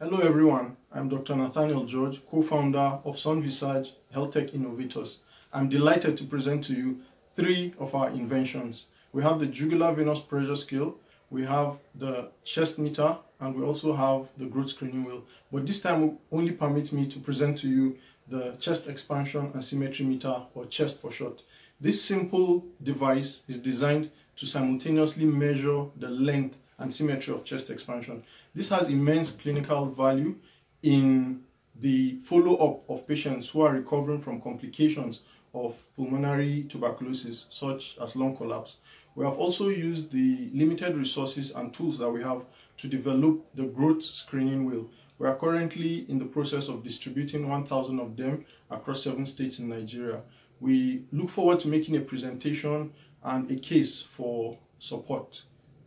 Hello everyone, I'm Dr. Nathaniel George, co-founder of Sonvisage Health Tech Innovators. I'm delighted to present to you three of our inventions. We have the jugular venous pressure scale, we have the chest meter, and we also have the growth screening wheel. But this time only permit me to present to you the chest expansion and symmetry meter, or chest for short. This simple device is designed to simultaneously measure the length and symmetry of chest expansion. This has immense clinical value in the follow-up of patients who are recovering from complications of pulmonary tuberculosis, such as lung collapse. We have also used the limited resources and tools that we have to develop the growth screening wheel. We are currently in the process of distributing 1,000 of them across seven states in Nigeria. We look forward to making a presentation and a case for support.